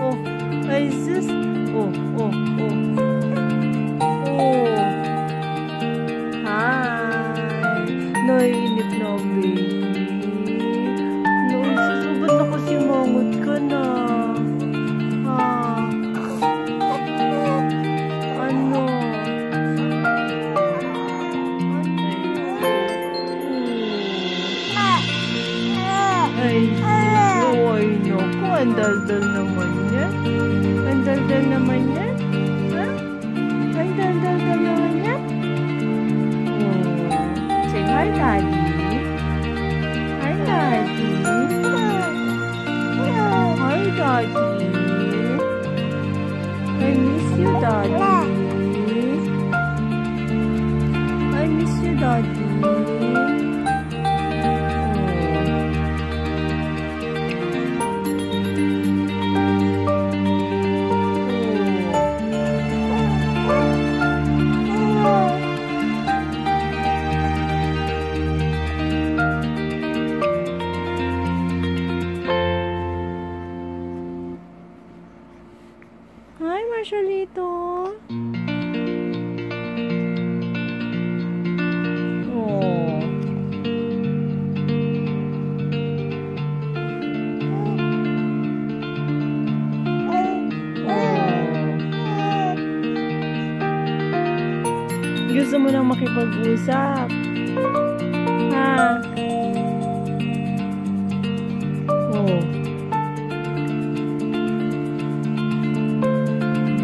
Oh, ay sus. Oh, oh, oh. Oh. Hi. Nainip na, baby. No, sus. Oh, ba't ako simangot ka na? Ah. Ano? ano ay, ah. sus. Oh, ay, naku. Ang daldal naman Hi, Daddy. Hi, Daddy. Hi, Daddy. I miss you, Daddy. I miss you, Daddy. Marshallito. Oh. Gusto mo nang makipag-usap? Ha?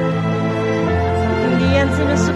你的眼睛里。